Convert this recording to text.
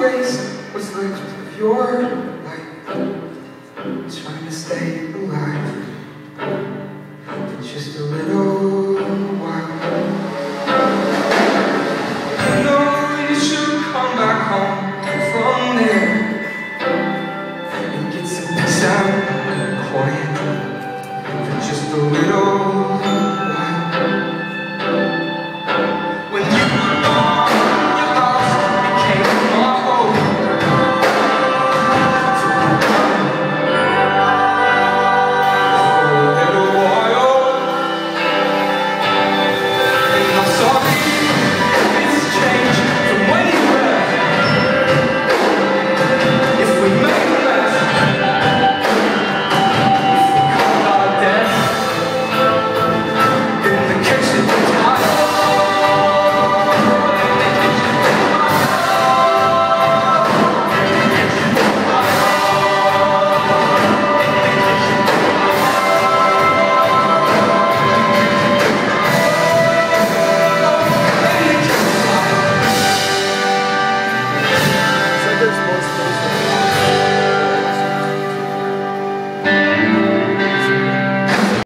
grace was left of your life, trying to stay alive. Just a little while. I know you should come back home from there and get some peace out and quiet. For just a little